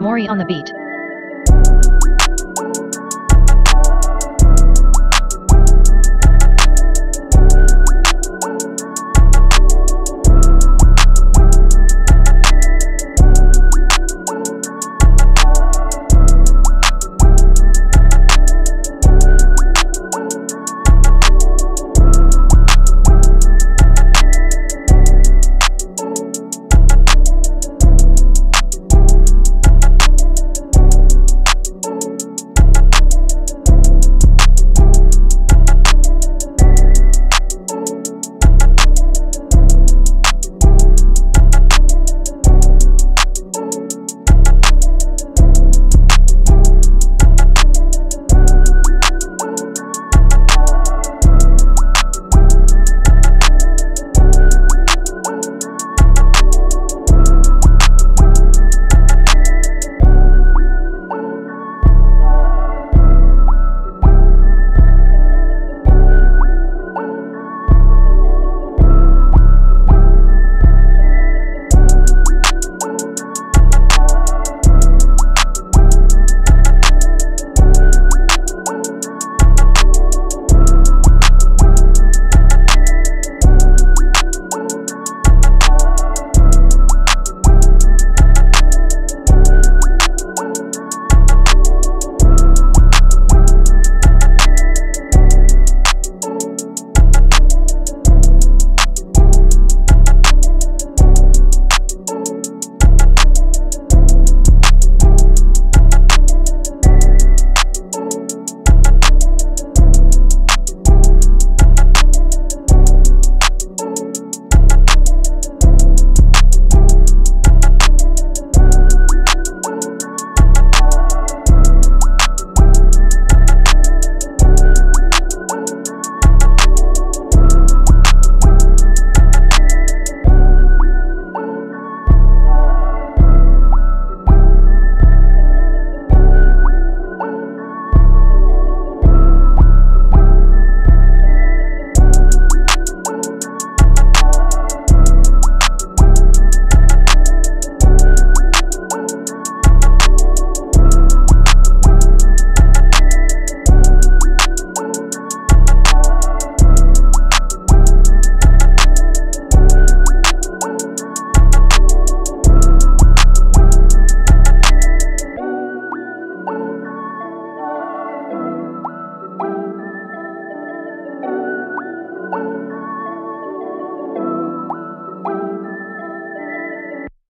Mori on the beat.